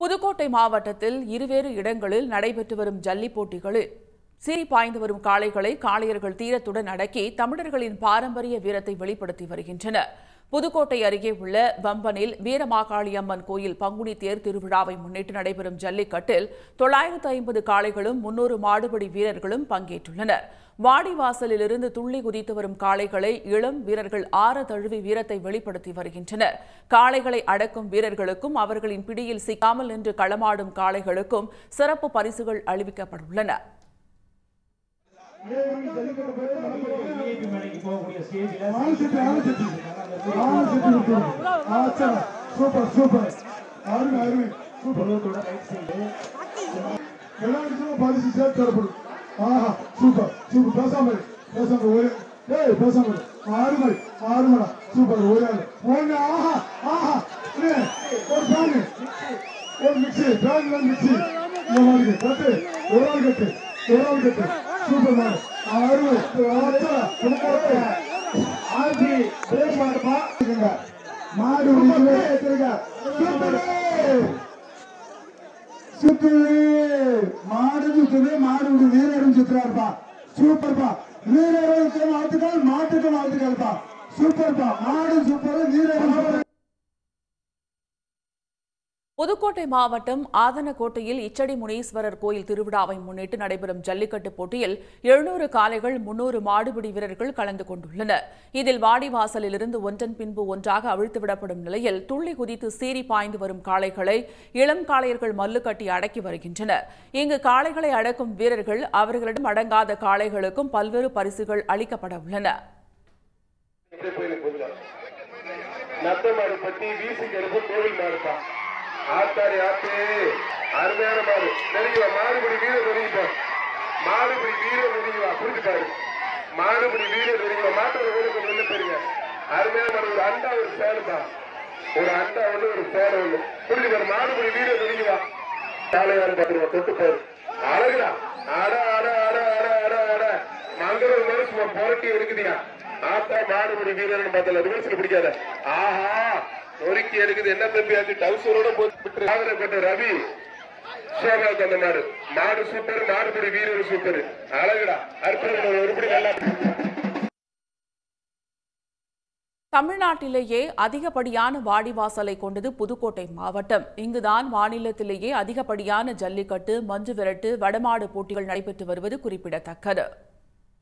புதுக்கோட்டை மாவட்டத்தில் இருவேறு இடங்களில் நடைபெற்று வரும் ஜல்லி போட்டிகளில் சீறி பாய்ந்து வரும் காளைகளை காளையர்கள் தீரத்துடன் அடக்கி தமிழர்களின் பாரம்பரிய வீரத்தை வெளிப்படுத்தி வருகின்றனர். புதுக்கோட்டை அருகே உள்ள வம்பனில் வீரமாகாளி அம்மன் கோயில் பங்குனி தேர் திருவிழாவை முன்னிட்டு நடைபெறும் ஜல்லிக்கட்டில் தொள்ளாயிரத்து ஐம்பது காளைகளும் முன்னூறு மாடுபடி வீரர்களும் பங்கேற்றுள்ளனர். வாடிவாசலிலிருந்து துள்ளி குதித்து வரும் காளைகளை இளம் வீரர்கள் ஆற தழுவி வீரத்தை வெளிப்படுத்தி வருகின்றனர். காளைகளை அடக்கும் வீரர்களுக்கும் அவர்களின் பிடியில் சிக்காமல் நின்று களமாடும் காளைகளுக்கும் சிறப்பு பரிசுகள் அறிவிக்கப்பட்டுள்ளன போகக்கூடிய சூப்பர் சூப்பர் அருமை அருமை சூப்பர் பொருளத்தோட ரைட் எல்லாருக்கும் பரிசு சேர்த்து தரப்படும் ஆஹா சூப்பர் சூப்பர் பேசாமல் இரு. பேசாம ஒரே ஏய் பேசாமல் இரு. அருமை சூப்பர் ஒரே ஆளு ஒண்ணு ஆஹா ஆஹா ஒரு பேனு ஒரு மிக்சி பேன்ல மிக்சி இந்த மாதிரி கட்டு ஒரு ஆள் கட்டு ஒரு ஆள் கட்டு சூப்பர் மேன் அருமை மாடு சுத்துது மாடு சுத்துது மாடு வீரரும் சுத்துறாருப்பா. சூப்பர்ப்பா. வீரரும் வாழ்த்துக்கள் மாட்டுக்கு வாழ்த்துக்கள்ப்பா. சூப்பர்ப்பா. மாடு சூப்பர் வீரரும் புதுக்கோட்டை மாவட்டம் ஆதனக்கோட்டையில் இச்சடி முனீஸ்வரர் கோயில் திருவிழாவை முன்னிட்டு நடைபெறும் ஜல்லிக்கட்டு போட்டியில் எழுநூறு காளைகள் முன்னூறு மாடுபிடி வீரர்கள் கலந்து கொண்டுள்ளனர். இதில் வாடிவாசலிலிருந்து ஒன்றன் பின்பு ஒன்றாக அவிழ்த்துவிடப்படும் நிலையில் துள்ளி குதித்து சீறி பாய்ந்து வரும் காளைகளை இளம் காளையர்கள் மல்லு கட்டி அடக்கி வருகின்றனர். இங்கு காளைகளை அடக்கும் வீரர்கள் அவர்களிடம் அடங்காத காளைகளுக்கும் பல்வேறு பரிசுகள் அளிக்கப்பட உள்ளன. நத்த மாடு வீசி கருப்பு கோவில் மாறுப்பான் ஆத்தாடி ஆத்தே. அருமையான மாடு. நெருங்கிவா. மாடுபடி வீர நெருங்கிப்பா. மாடுபடி வீர நெருங்கிவா. புரிஞ்சுப்பாரு. மாடுபடி வீர நெருங்கிவா. மாட்டோட ஊருக்கு வெளில போயிருங்க. அருமையான மாடு. ஒரு அண்டா ஒரு சேருப்பா ஒரு அண்டா ஒண்ணு ஒரு சேனை ஒண்ணு. புரிஞ்சுப்பாரு. மாடுபடி வீர நெருங்கிவா. காலையாரு பாத்துருவா தொட்டு போயிரு அழகுடா. அட அட அட அட அட அட. மங்களூர் மனுஷன் புரட்டி எடுக்குதியா ஆத்தா மாடுபடி வீரன் பார்த்தல. ரிவர்ஸ்ல பிடிக்காத. ஆஹா நொறுக்கி எடுக்குது. என்ன தம்பி அது டவுசரோட போட்டு ரவி. சூப்பர் வீரர் சூப்பர் அழகுடா. அற்புதம். ஒருபடி நல்லா தமிழ்நாட்டிலேயே அதிகப்படியான வாடிவாசலை கொண்டது புதுக்கோட்டை மாவட்டம். இங்குதான் மாநிலத்திலேயே அதிகப்படியான ஜல்லிக்கட்டு மஞ்சு விரட்டு வடமாடு போட்டிகள் நடைபெற்று வருவது குறிப்பிடத்தக்கது.